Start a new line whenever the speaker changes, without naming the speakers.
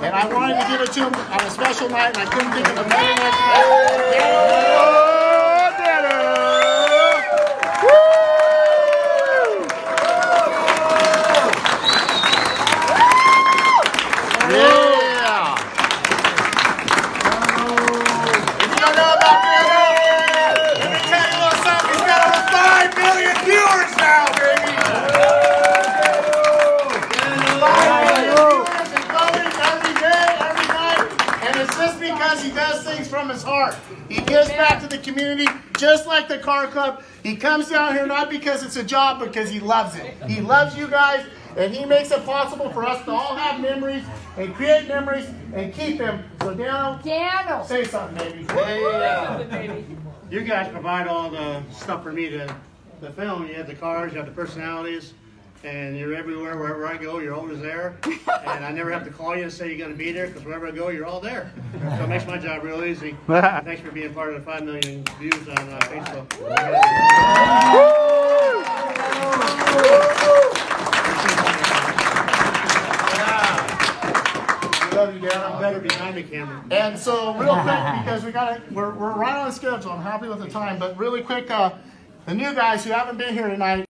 And I wanted to give it to him on a special night, and I couldn't think of a better night. Oh, yeah! Just because he does things from his heart. He gives back to the community, just like the car club. He comes down here not because it's a job, but because he loves it. He loves you guys, and he makes it possible for us to all have memories and create memories and keep them. So, Daniel,
Daniel.
say something, baby. Yeah.
You guys provide all the stuff for me to, to film. You have the cars, you have the personalities, and you're everywhere. Wherever I go, you're always there. And I never have to call you and say you're going to be there because wherever I go, you're all there. So it makes my job real easy. Thanks for being part of the 5 million views on uh, Facebook.
I love you, Dan.
I'm better behind the camera.
And so, real quick, because we got to, we're, we're right on schedule. I'm happy with the time, but really quick, uh, the new guys who haven't been here tonight.